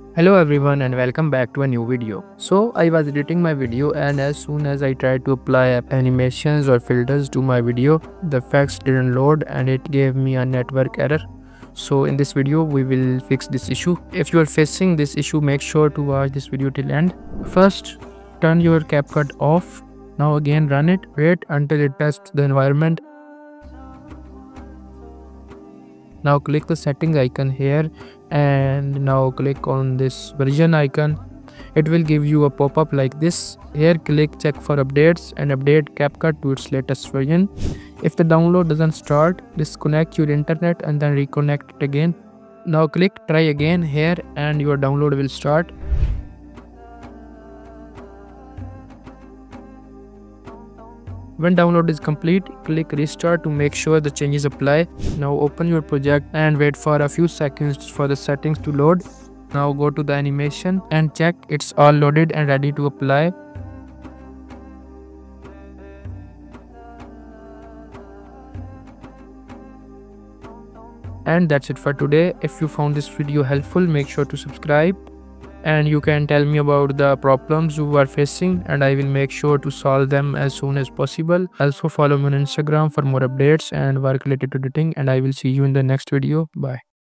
Hello everyone and welcome back to a new video. So I was editing my video and as soon as I tried to apply animations or filters to my video, the effects didn't load and it gave me a network error. So in this video we will fix this issue. If you are facing this issue make sure to watch this video till end. First turn your CapCut off. Now again run it. Wait until it tests the environment now click the settings icon here and now click on this version icon. It will give you a pop-up like this. Here click check for updates and update CapCut to its latest version. If the download doesn't start disconnect your internet and then reconnect it again. Now click try again here and your download will start When download is complete, click restart to make sure the changes apply. Now open your project and wait for a few seconds for the settings to load. Now go to the animation and check it's all loaded and ready to apply. And that's it for today. If you found this video helpful, make sure to subscribe and you can tell me about the problems you are facing and i will make sure to solve them as soon as possible. Also follow me on instagram for more updates and work related to editing and i will see you in the next video. Bye